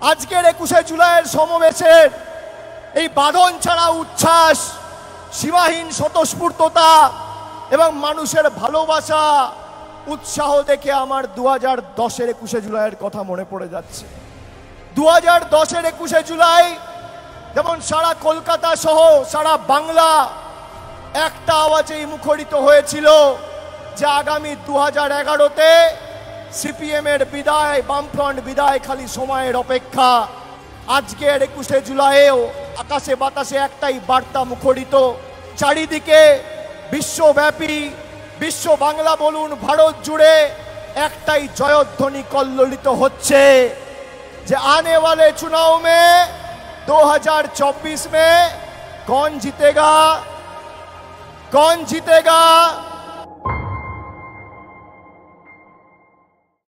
আজকের একুশে জুলাইয়ের সমাবেশের এই বাঁধন ছাড়া উচ্ছ্বাস, সীমাহীন স্বতঃস্ফূর্ততা এবং মানুষের ভালোবাসা, উৎসাহ দেখে আমার দু হাজার দশের একুশে জুলাইয়ের কথা মনে পড়ে যাচ্ছে। দু হাজার দশের একুশে জুলাই যেমন সারা কলকাতা সহ সারা বাংলা একটা আওয়াজেই মুখরিত হয়েছিল যে আগামী দু হাজার এগারোতে সিপিএম এর বিদায় বামফ্রন্ট বিদায় খালি সময়ের অপেক্ষা আজকের একুশে জুলাইয়েও আকাশে বাতাসে একটাই বার্তা মুখরিত চারিদিকে বিশ্বব্যাপী বিশ্ব বাংলা বলুন ভারত জুড়ে একটাই জয়ধ্বনি কল্লোলিত হচ্ছে যে आने वाले चुनाव में 2024 में कौन जीतेगा कौन जीतेगा